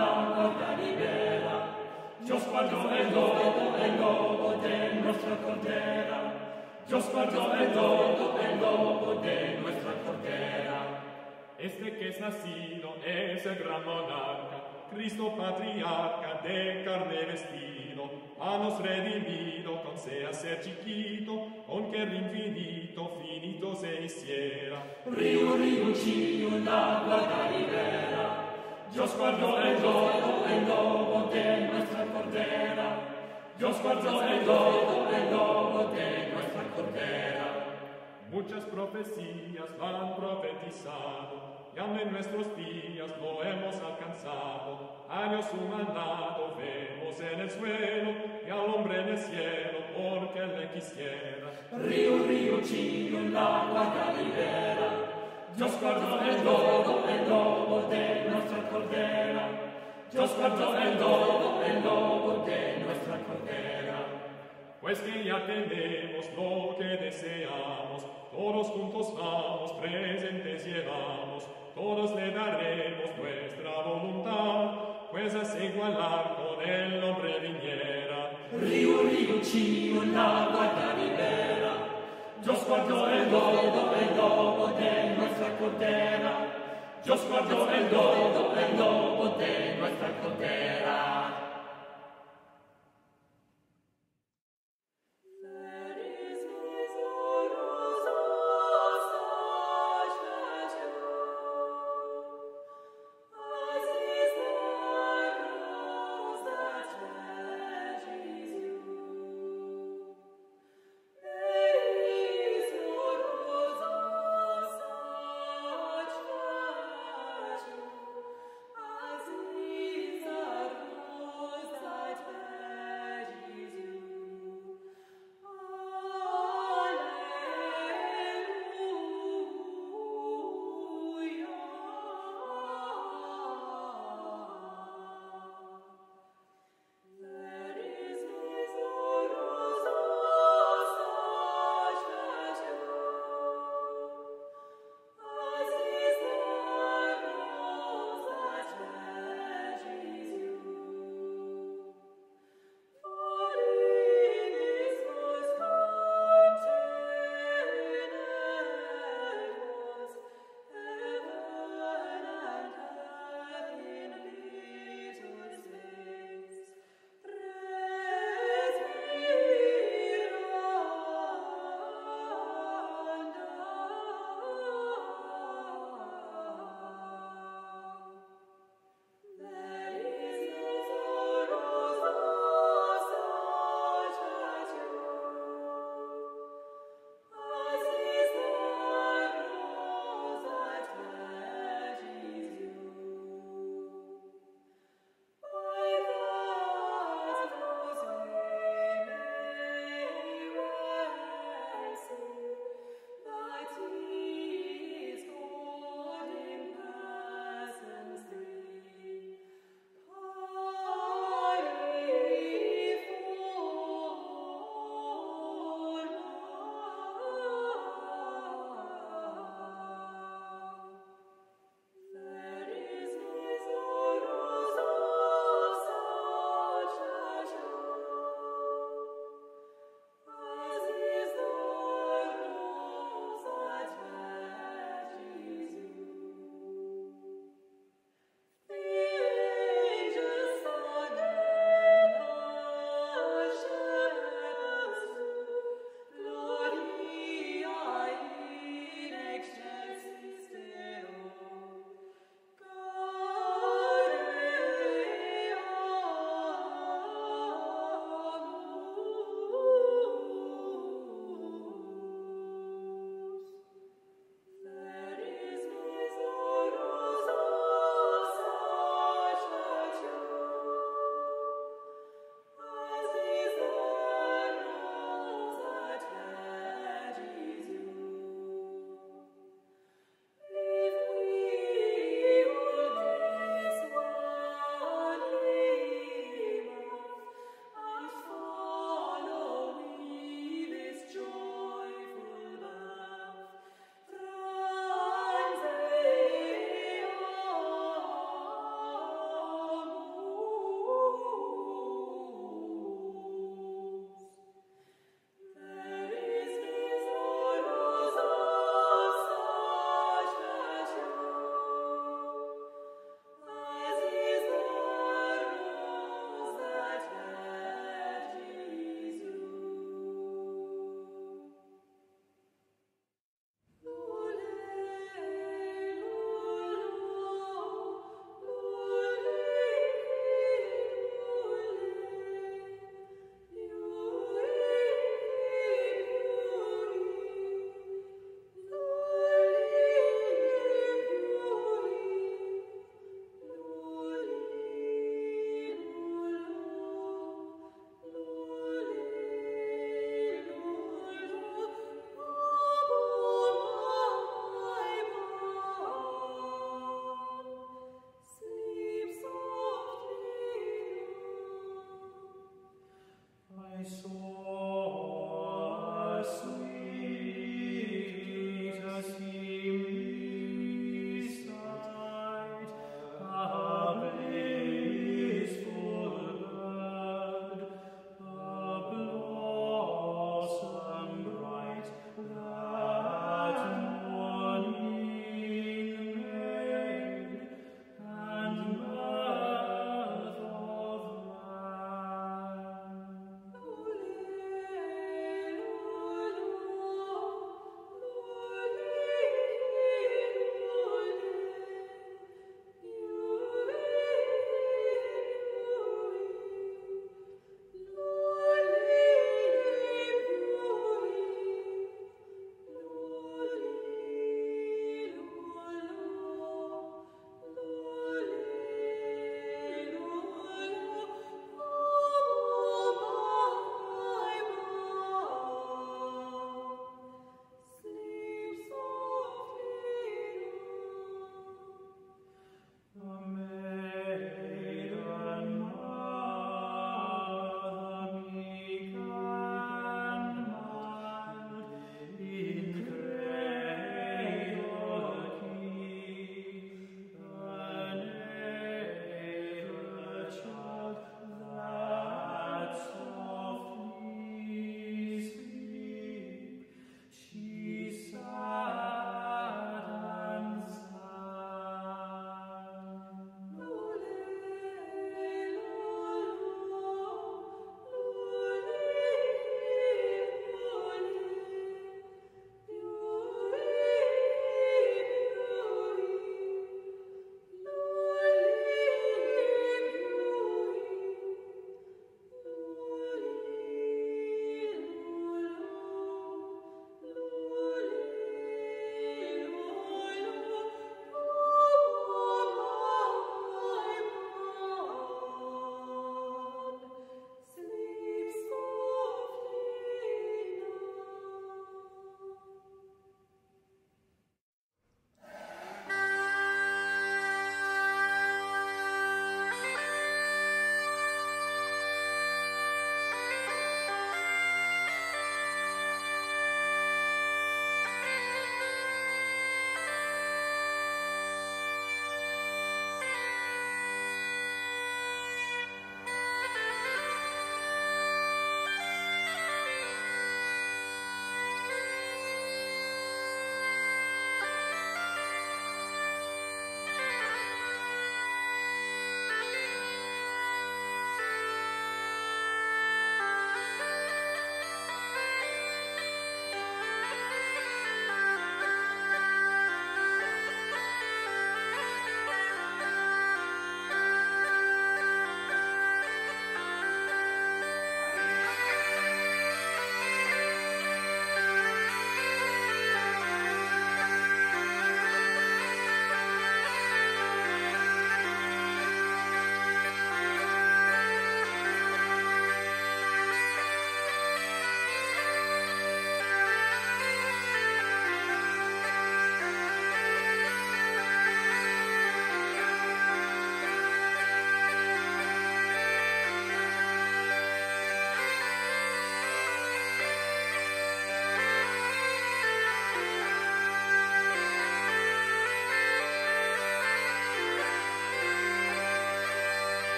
la porta libera Dios guardò e dopo e dopo de nostra cordera. Dios guardò e dopo e dopo de nuestra cordera. Este que es nacido es el gran monarca Cristo patriarca de carne vestido, a nos redimido con se ser chiquito, con que el infinito finito se hiciera. Río, río, chío, la guarda libera, Dios guardó el lobo, el lobo de nuestra cordera, Dios guardó el lobo, el lobo de nuestra cordera. Muchas profecías han profetizado, y aun en nuestros días lo hemos alcanzado. Años humanado vemos en el suelo, y al hombre en el cielo, porque le quisiera. Río, río, chío, la guarda ribera, Dios guardó el lobo, el lobo de nuestra cordera, Dios guardó el lobo, el lobo de nuestra cordera. Pues que ya tenemos lo que deseamos, todos juntos vamos, presentes llevamos, todos le daremos nuestra voluntad, pues a igualar con el hombre viniera. Río, río, chío, la guarda ribera, Dio sguardo è loro e dopo de nostra cordera. Dio sguardo è loro e dopo de nostra cordera.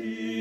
King.